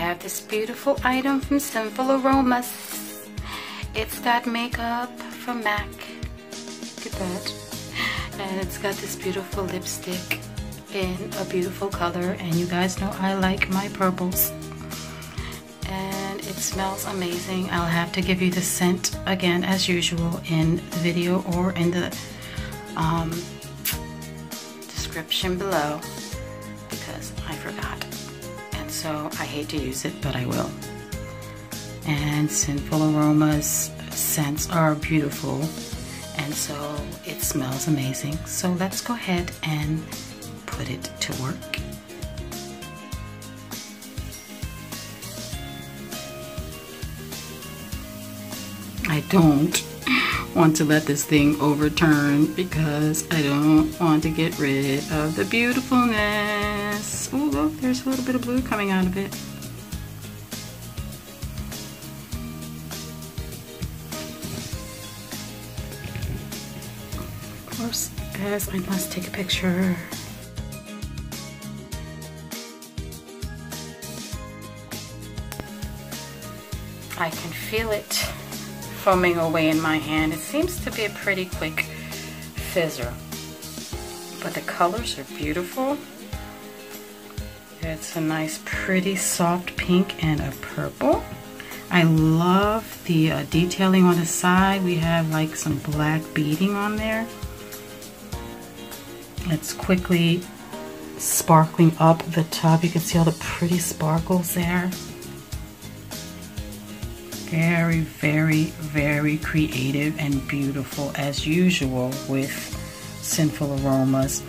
have this beautiful item from Sinful Aromas. It's got makeup from MAC. Look at that. And it's got this beautiful lipstick in a beautiful color. And you guys know I like my purples. And it smells amazing. I'll have to give you the scent again as usual in the video or in the um, description below because I forgot. So I hate to use it, but I will. And Sinful Aromas scents are beautiful and so it smells amazing. So let's go ahead and put it to work. I don't want to let this thing overturn because I don't want to get rid of the beautifulness. Oh look, there's a little bit of blue coming out of it. Of course, as I must take a picture. I can feel it foaming away in my hand. It seems to be a pretty quick fizzer. But the colors are beautiful. It's a nice pretty soft pink and a purple. I love the uh, detailing on the side. We have like some black beading on there. It's quickly sparkling up the tub. You can see all the pretty sparkles there very, very, very creative and beautiful as usual with Sinful Aromas.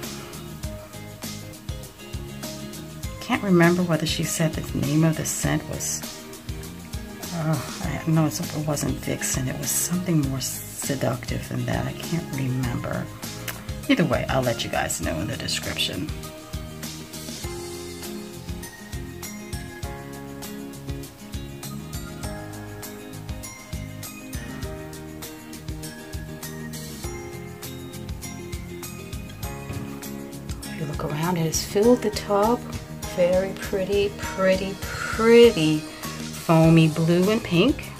Can't remember whether she said the name of the scent was, oh, I know it wasn't Vixen, it was something more seductive than that. I can't remember. Either way, I'll let you guys know in the description. Around, it has filled the tub. Very pretty, pretty, pretty foamy blue and pink.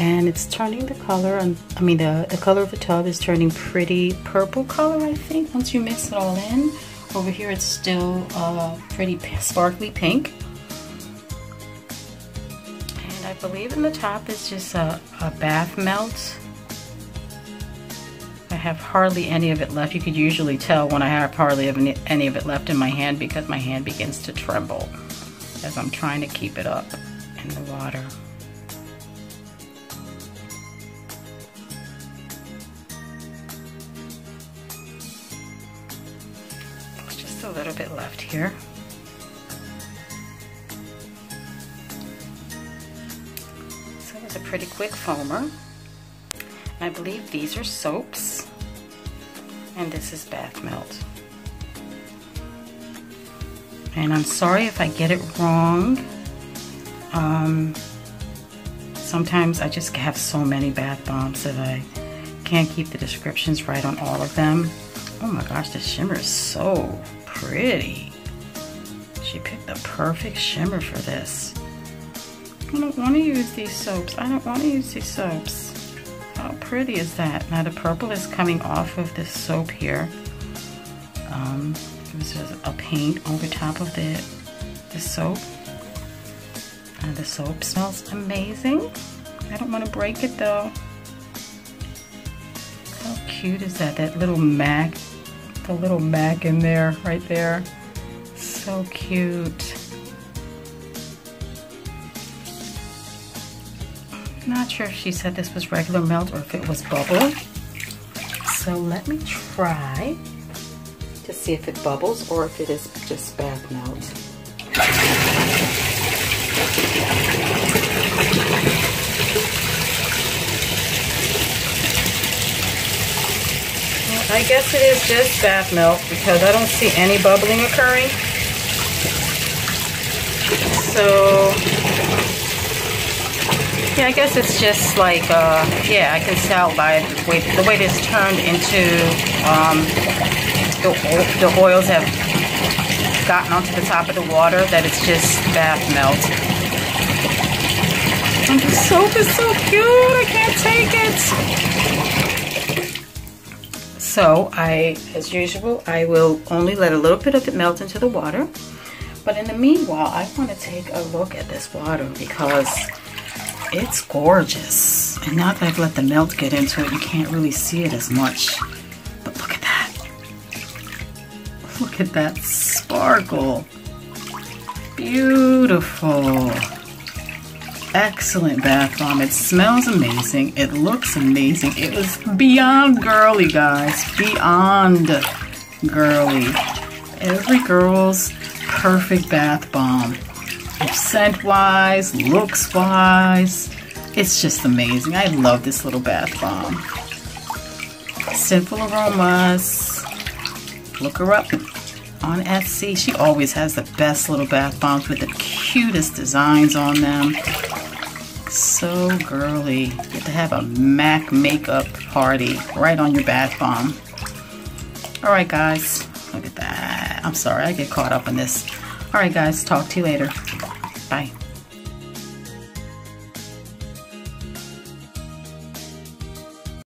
And it's turning the color, I mean the, the color of the tub is turning pretty purple color, I think, once you mix it all in. Over here it's still uh, pretty sparkly pink. And I believe in the top is just a, a bath melt have hardly any of it left. You could usually tell when I have hardly any of it left in my hand because my hand begins to tremble as I'm trying to keep it up in the water. There's just a little bit left here. So it's a pretty quick foamer. I believe these are soaps and this is bath melt. And I'm sorry if I get it wrong. Um, sometimes I just have so many bath bombs that I can't keep the descriptions right on all of them. Oh my gosh, the shimmer is so pretty. She picked the perfect shimmer for this. I don't want to use these soaps. I don't want to use these soaps. How pretty is that? Now the purple is coming off of this soap here. Um, this is a paint over top of the, the soap. And the soap smells amazing. I don't want to break it though. How cute is that? That little MAC, the little MAC in there, right there. So cute. Not sure if she said this was regular melt or if it was bubble. So let me try to see if it bubbles or if it is just bath melt. I guess it is just bath melt because I don't see any bubbling occurring. So yeah, I guess it's just like, uh, yeah, I can tell by the way, the way this turned into, um, the, the oils have gotten onto the top of the water that it's just bath melt. And the soap is so cute, I can't take it. So I, as usual, I will only let a little bit of it melt into the water. But in the meanwhile, I want to take a look at this water because it's gorgeous. And now that I've let the melt get into it, you can't really see it as much. But look at that. Look at that sparkle. Beautiful. Excellent bath bomb. It smells amazing. It looks amazing. It was beyond girly, guys. Beyond girly. Every girl's perfect bath bomb scent wise, looks wise. It's just amazing. I love this little bath bomb. Sinful Aromas. Look her up on Etsy. She always has the best little bath bombs with the cutest designs on them. So girly. Get to have a MAC makeup party right on your bath bomb. Alright guys, look at that. I'm sorry, I get caught up in this. Alright guys, talk to you later. Bye.